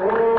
Oh.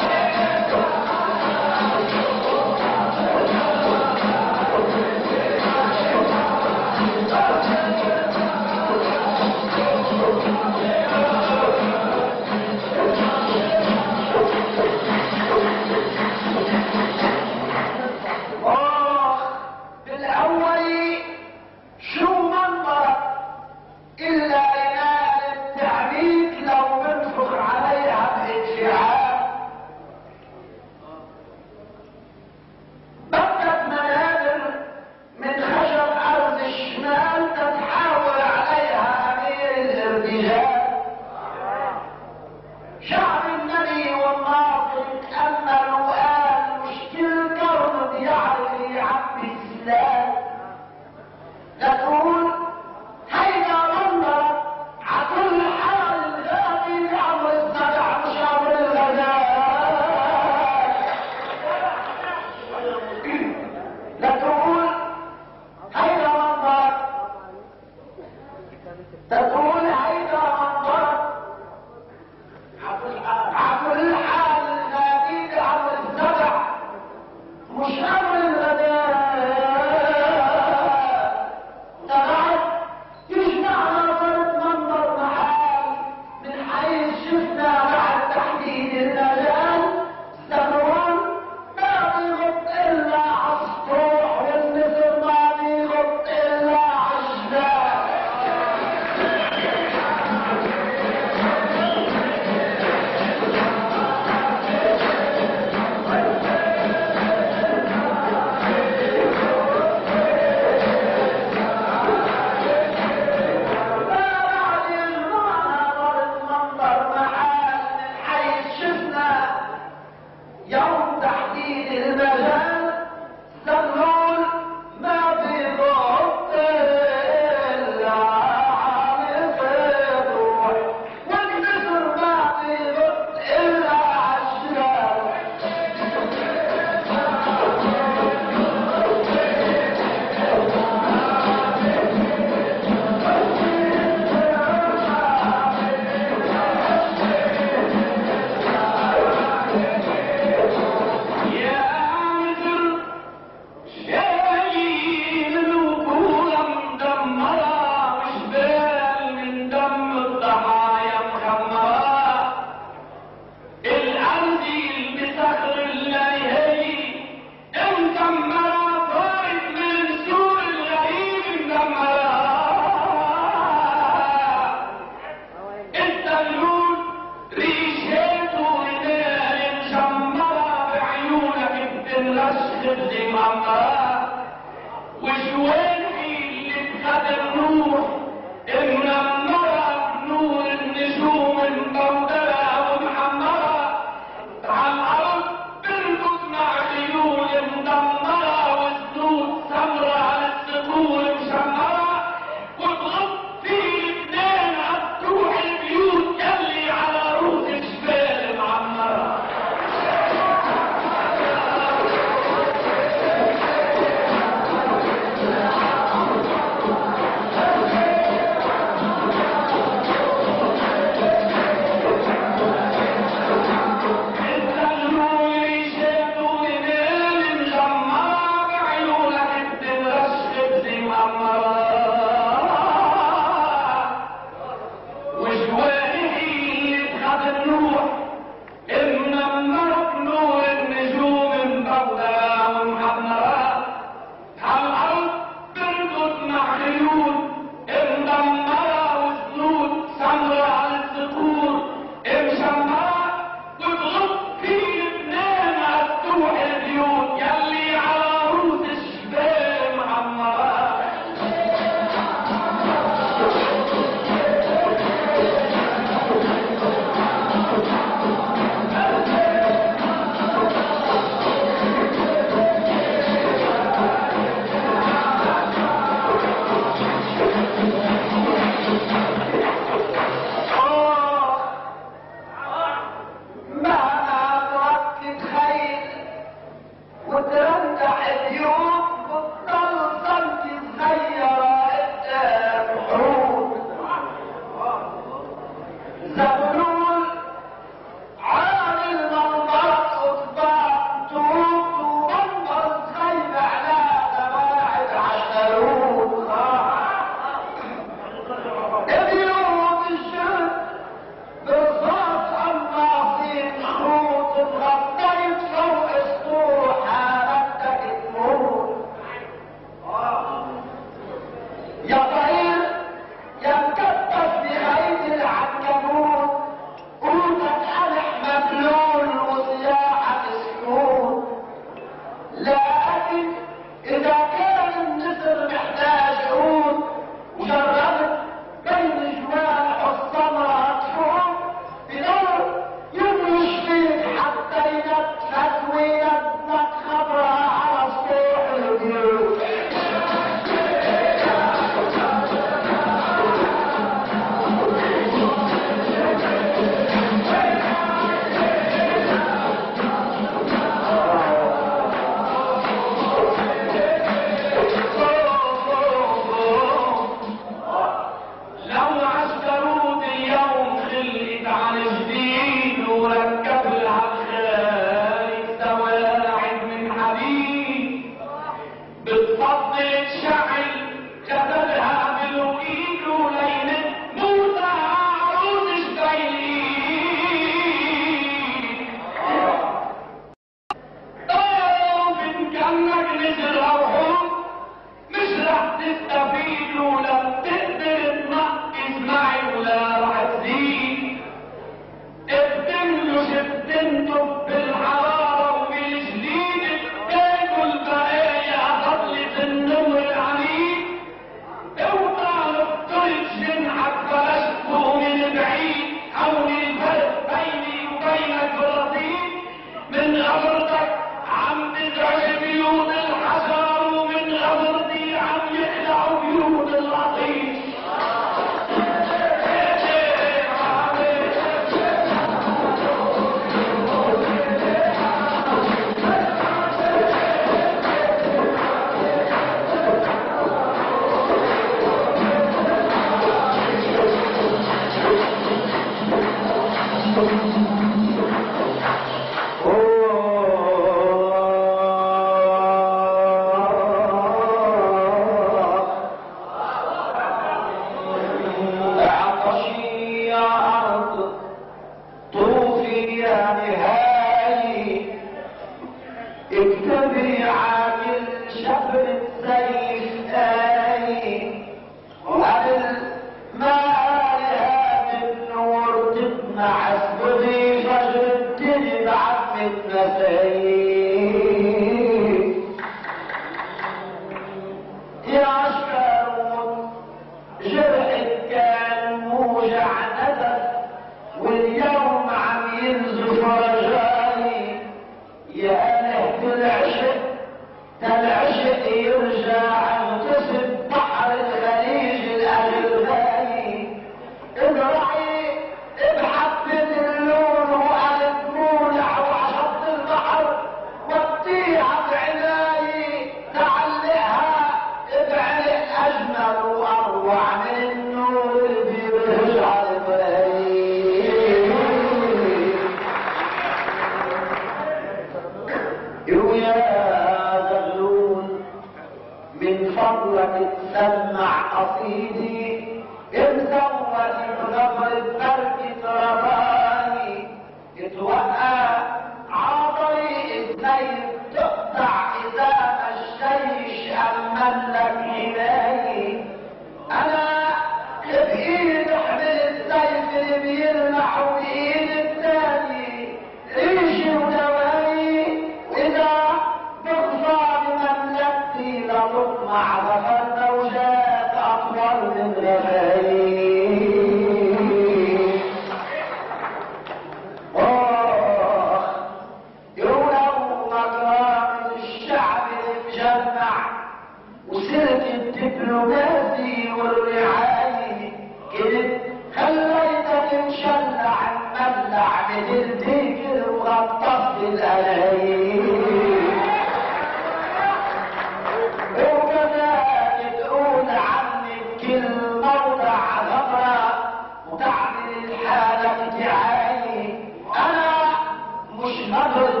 Amém.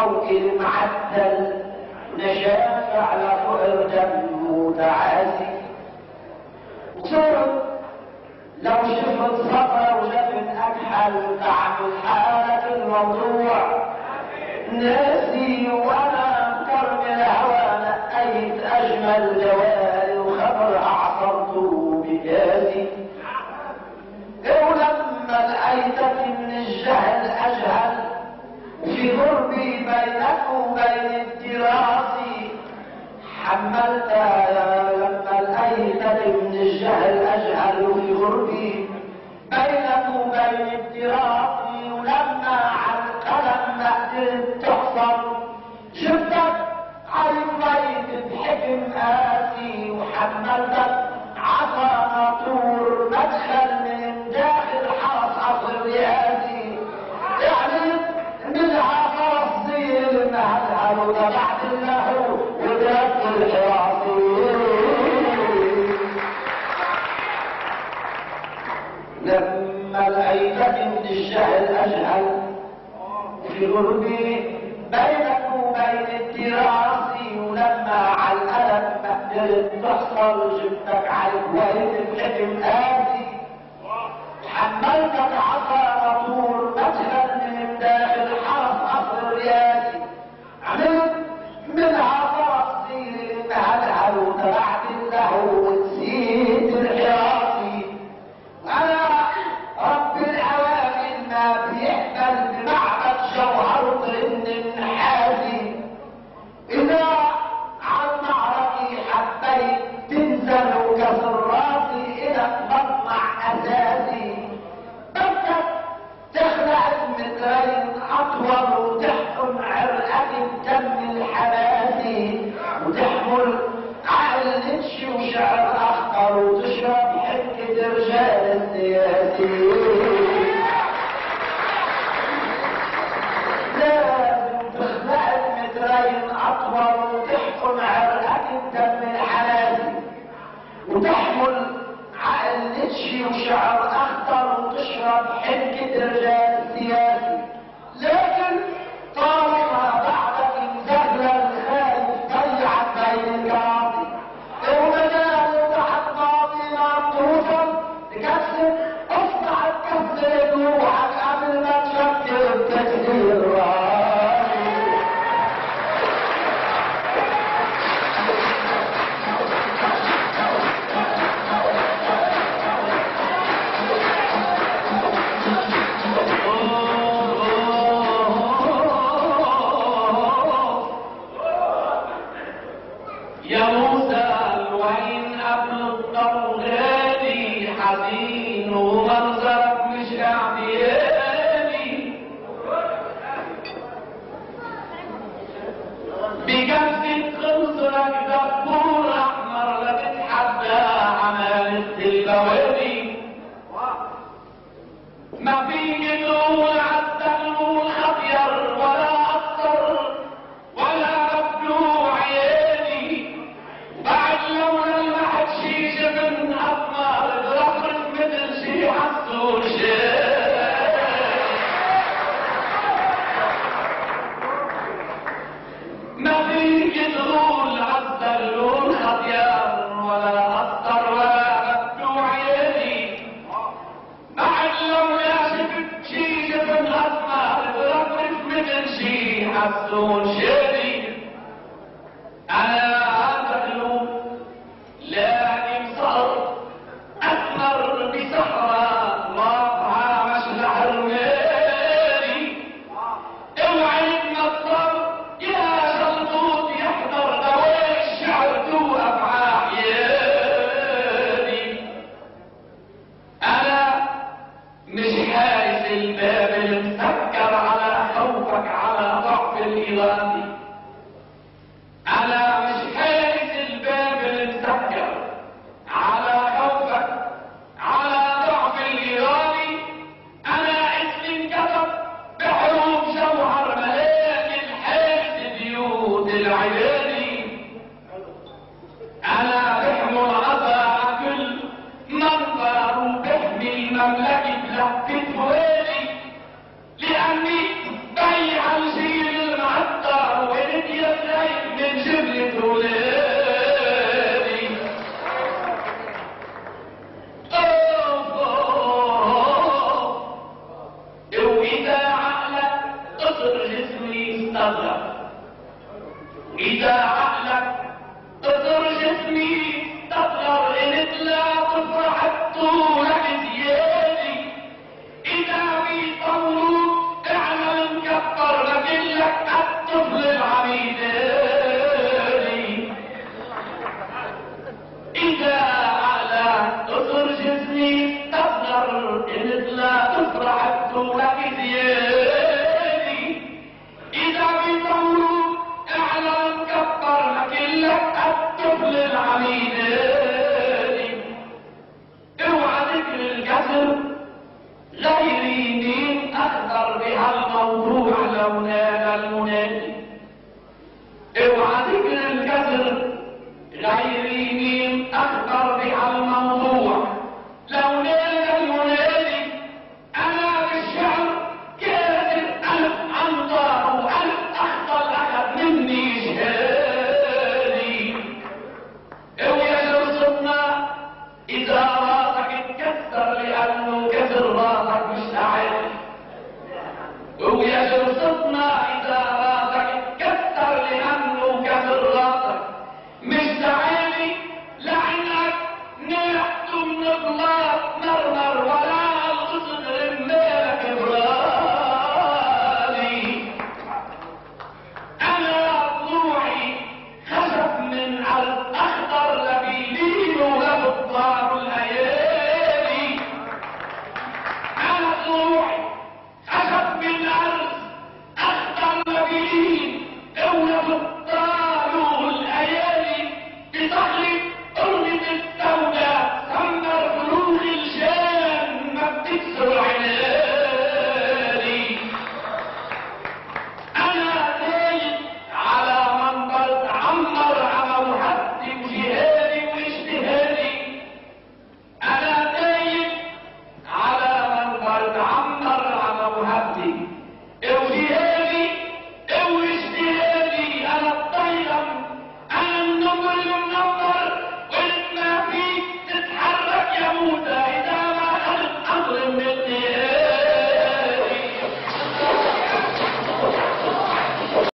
فوق المعدل. نشاف على فقر دم متعاسي وصرت لو شفت صفا وجبن أكحل تعمل حالك الموضوع. ناسي وأنا كرم الهوى نقيت أجمل جواري وخبر اعصرته بكاسي ولما لقيتك من الجهل أجهل وفي غربي بينك وبين الدراسي حملت يا لما لقيتك من الجهل أجهل وفي غربي. بينك وبين الدراسي ولما على القلم ما قدرت تحصل شفتك عينيك بحكم قاسي وحملتك عصا مطور مدخل من داخل حرس عصر المهلهل ودرت الحراسي لما من اجهل في بينك وبين ولما على ما قدرت حملتك مدخل من داخل